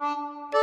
Música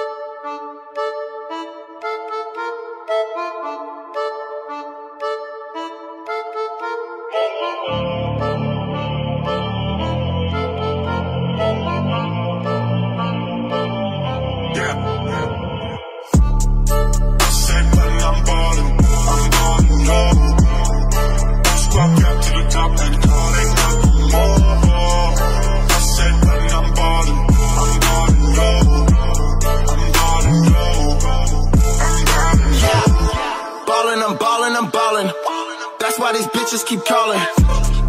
why these bitches keep calling.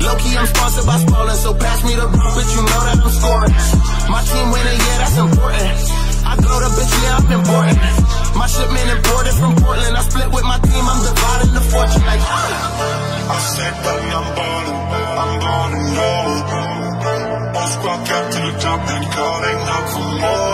Low-key, I'm sponsored by Spalding, so pass me the rock, bitch, you know that I'm scoring. My team winning, yeah, that's important. I go to bitch, yeah, I'm important. My shipment imported from Portland. I split with my team, I'm dividing the fortune like. I said that I'm ballin', I'm ballin', no. All squad got to the top and calling out for more.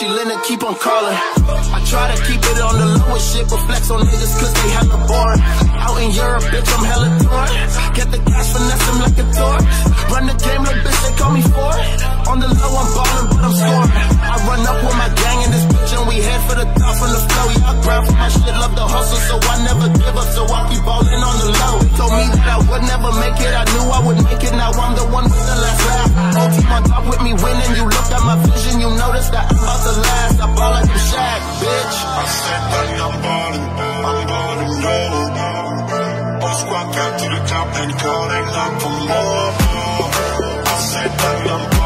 Versace Leonard keep on calling. I try to keep it on the lowest shit, but flex on niggas cause they hella boring. Out in Europe, bitch, I'm hella torn. Get the cash, finesse them like a tour. Run the game, little bitch, they call me for. On the low, I'm ballin', but I'm scoring. I run up with my gang in this bitch, and we head for the top from the flow. Yeah, I grind for my shit, love the hustle, so I never give up, so I keep ballin' on the low. They told me that I would never make it, I knew I would make it, now I'm the one with the last laugh. Whole team on top with me winning, you look at my vision, you notice that I'm about to last. I ball like a Shaq, bitch. I said that I'm ballin', I'm ballin', no. All squad got to the top and calling out for more. I said that I'm ballin'.